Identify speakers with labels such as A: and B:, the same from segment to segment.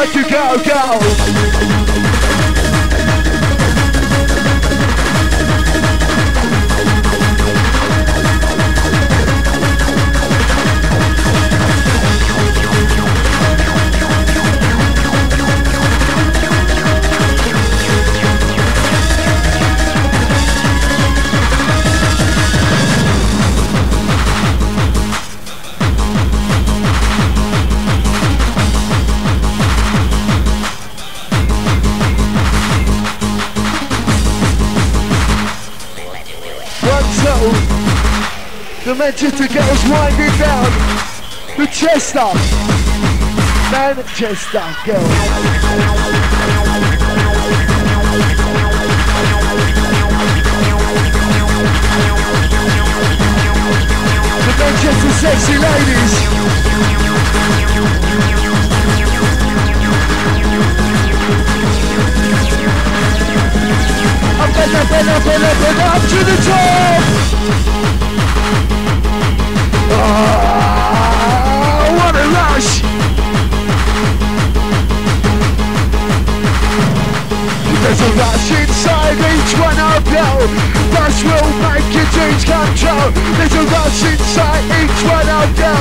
A: Let you go, go. The Manchester girls winding down. The Chester. Manchester girls. The Manchester sexy ladies. Up and up and up and up and up to the top. There's a rush inside each one of you. Rush will make your dreams come true. There's a rush inside each one of you.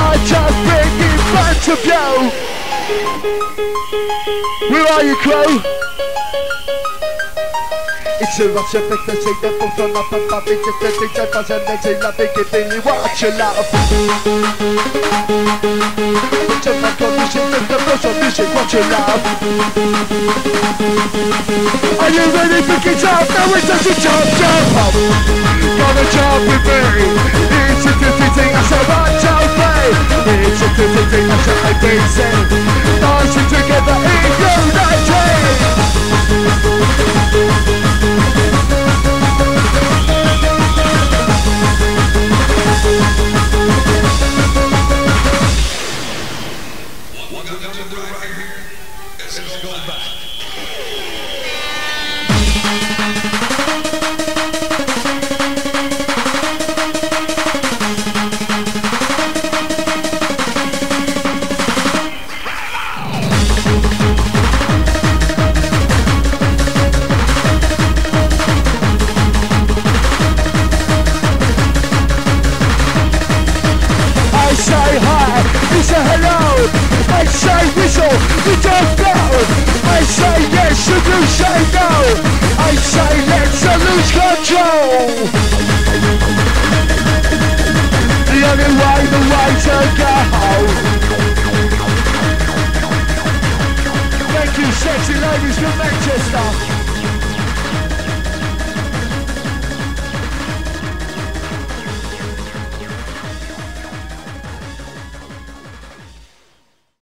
A: I just bring in front of you. Where are you, crew? Up and pop it just to take the buzz and then say love me what you love. Put your love. Are you ready for guitar? Now it's time to jump, jump up. Gonna jump with me. It's a fifty thing, I said jump play. It's a fifty thing, I said ABC. Dancing let's lose control. The only way, the way to go. Thank you, sexy ladies from Manchester.